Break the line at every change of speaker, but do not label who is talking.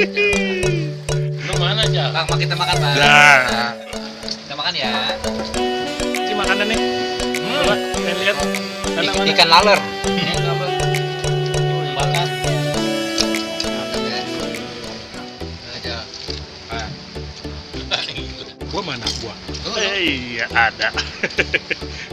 Lu mana, Cak? Bang, kita makan, Bang. Nah. Kita makan ya.
Ini makanan nih. Hmm. Kita lihat. Anak mana?
Ikan laler.
Gua mana gua?
Oh,
iya ada.